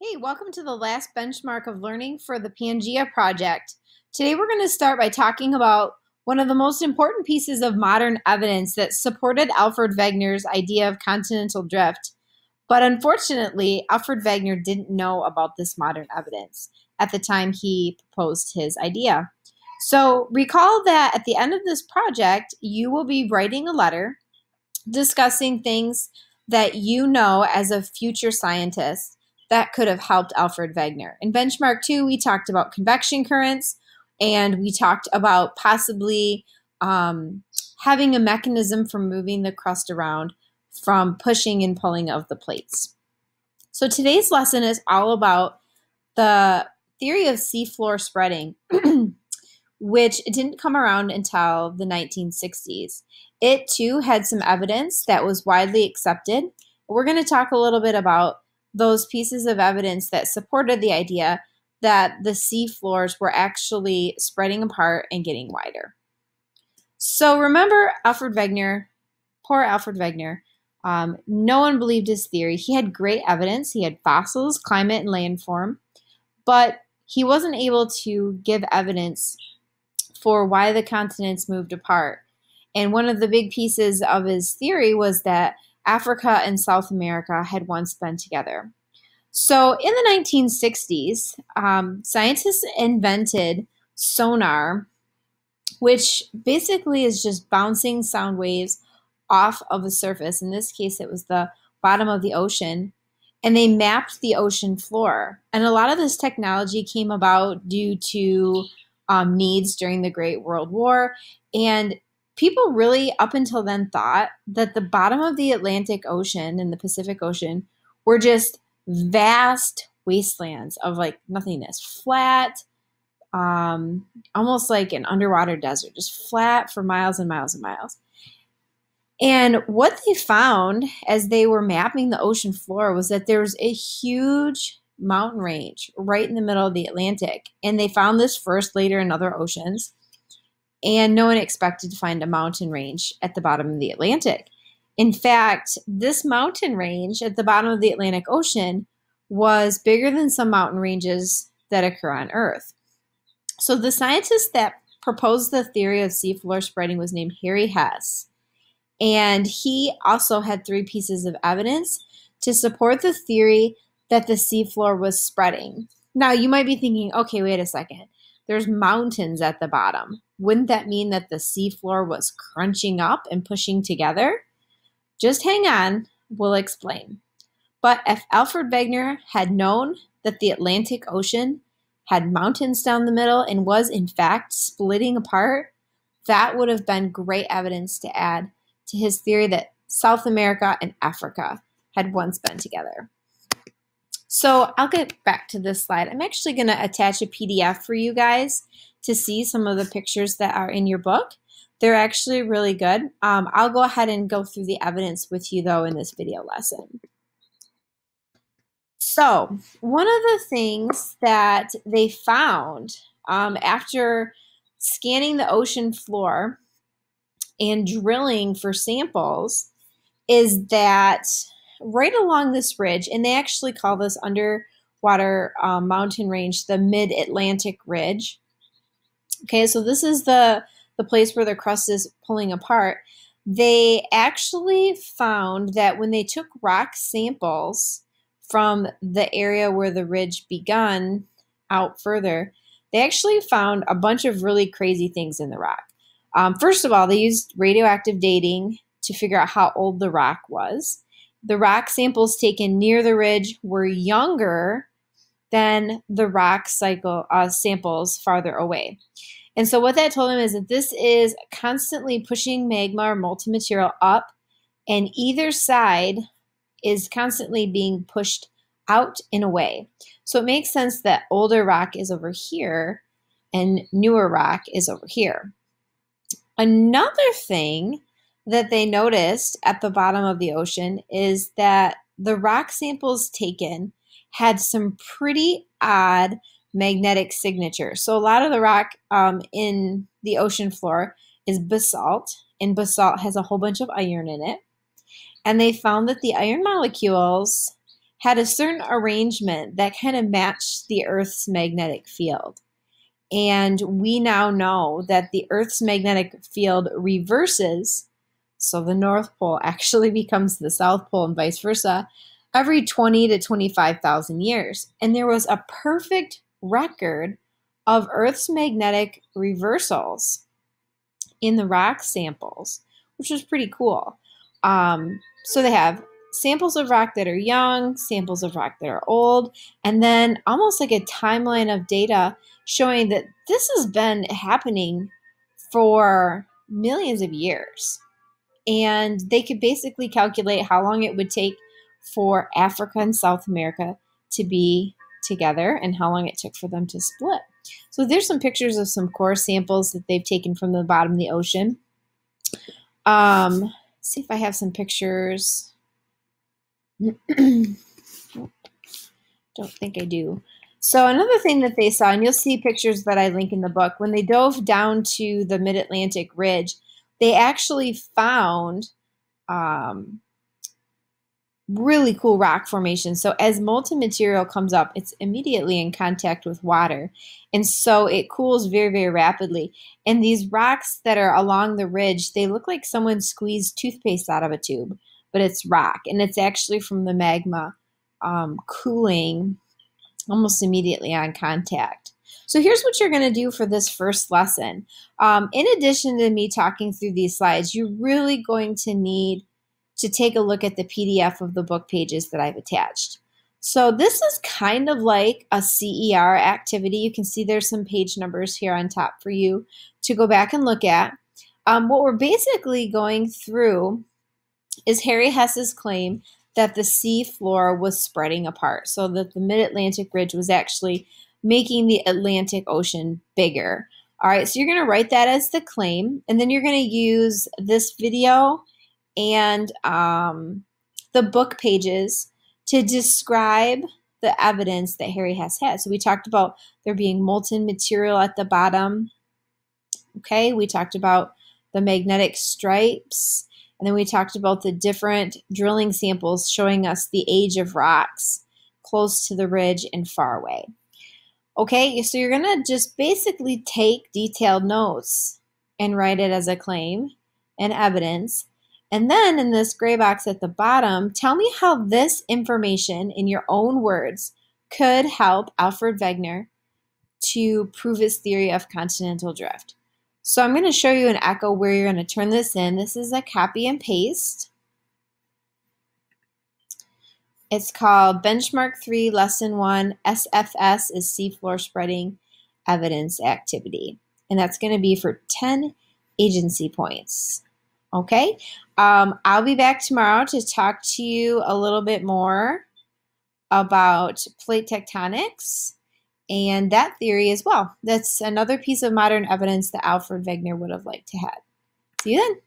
Hey, welcome to the last benchmark of learning for the Pangea project. Today we're going to start by talking about one of the most important pieces of modern evidence that supported Alfred Wegener's idea of continental drift. But unfortunately, Alfred Wegener didn't know about this modern evidence at the time he proposed his idea. So recall that at the end of this project, you will be writing a letter discussing things that you know as a future scientist that could have helped Alfred Wegener. In benchmark two, we talked about convection currents and we talked about possibly um, having a mechanism for moving the crust around from pushing and pulling of the plates. So today's lesson is all about the theory of seafloor spreading, which didn't come around until the 1960s. It too had some evidence that was widely accepted. We're going to talk a little bit about those pieces of evidence that supported the idea that the sea floors were actually spreading apart and getting wider. So remember Alfred Wegener, poor Alfred Wegener. Um, no one believed his theory. He had great evidence. He had fossils, climate, and landform, but he wasn't able to give evidence for why the continents moved apart. And one of the big pieces of his theory was that Africa and South America had once been together. So in the 1960s, um, scientists invented sonar, which basically is just bouncing sound waves off of the surface. In this case, it was the bottom of the ocean. And they mapped the ocean floor. And a lot of this technology came about due to um, needs during the Great World War. And people really, up until then, thought that the bottom of the Atlantic Ocean and the Pacific Ocean were just vast wastelands of like nothingness, flat, um, almost like an underwater desert, just flat for miles and miles and miles. And what they found as they were mapping the ocean floor was that there was a huge mountain range right in the middle of the Atlantic. And they found this first later in other oceans and no one expected to find a mountain range at the bottom of the Atlantic. In fact, this mountain range at the bottom of the Atlantic Ocean was bigger than some mountain ranges that occur on Earth. So the scientist that proposed the theory of seafloor spreading was named Harry Hess. And he also had three pieces of evidence to support the theory that the seafloor was spreading. Now, you might be thinking, okay, wait a second. There's mountains at the bottom wouldn't that mean that the seafloor was crunching up and pushing together? Just hang on, we'll explain. But if Alfred Wegener had known that the Atlantic Ocean had mountains down the middle and was in fact splitting apart, that would have been great evidence to add to his theory that South America and Africa had once been together. So I'll get back to this slide. I'm actually going to attach a PDF for you guys to see some of the pictures that are in your book. They're actually really good. Um, I'll go ahead and go through the evidence with you though in this video lesson. So one of the things that they found um, after scanning the ocean floor and drilling for samples is that right along this ridge, and they actually call this underwater um, mountain range the Mid Atlantic Ridge. Okay, so this is the, the place where the crust is pulling apart. They actually found that when they took rock samples from the area where the ridge begun out further, they actually found a bunch of really crazy things in the rock. Um, first of all, they used radioactive dating to figure out how old the rock was. The rock samples taken near the ridge were younger than the rock cycle uh, samples farther away. And so what that told him is that this is constantly pushing magma or molten material up, and either side is constantly being pushed out and away. So it makes sense that older rock is over here and newer rock is over here. Another thing that they noticed at the bottom of the ocean is that the rock samples taken had some pretty odd magnetic signature. So a lot of the rock um, in the ocean floor is basalt, and basalt has a whole bunch of iron in it. And they found that the iron molecules had a certain arrangement that kind of matched the Earth's magnetic field. And we now know that the Earth's magnetic field reverses, so the North Pole actually becomes the South Pole and vice versa, every 20 to 25,000 years. And there was a perfect record of Earth's magnetic reversals in the rock samples, which was pretty cool. Um, so they have samples of rock that are young, samples of rock that are old, and then almost like a timeline of data showing that this has been happening for millions of years. And they could basically calculate how long it would take for Africa and South America to be together and how long it took for them to split. So there's some pictures of some core samples that they've taken from the bottom of the ocean. Um, see if I have some pictures. Don't think I do. So another thing that they saw, and you'll see pictures that I link in the book, when they dove down to the Mid-Atlantic Ridge, they actually found um, really cool rock formation. So as molten material comes up, it's immediately in contact with water. And so it cools very, very rapidly. And these rocks that are along the ridge, they look like someone squeezed toothpaste out of a tube, but it's rock. And it's actually from the magma um, cooling almost immediately on contact. So here's what you're going to do for this first lesson. Um, in addition to me talking through these slides, you're really going to need to take a look at the PDF of the book pages that I've attached. So this is kind of like a CER activity. You can see there's some page numbers here on top for you to go back and look at. Um, what we're basically going through is Harry Hess's claim that the sea floor was spreading apart, so that the mid-Atlantic ridge was actually making the Atlantic Ocean bigger. All right, so you're going to write that as the claim, and then you're going to use this video and um, the book pages to describe the evidence that Harry Hess had. So we talked about there being molten material at the bottom. Okay, we talked about the magnetic stripes. And then we talked about the different drilling samples showing us the age of rocks close to the ridge and far away. Okay, so you're going to just basically take detailed notes and write it as a claim and evidence and then in this gray box at the bottom, tell me how this information in your own words could help Alfred Wegener to prove his theory of continental drift. So I'm going to show you an echo where you're going to turn this in. This is a copy and paste. It's called Benchmark 3 Lesson 1 SFS is Seafloor Spreading Evidence Activity. And that's going to be for 10 agency points. Okay, um, I'll be back tomorrow to talk to you a little bit more about plate tectonics and that theory as well. That's another piece of modern evidence that Alfred Wegener would have liked to have. See you then.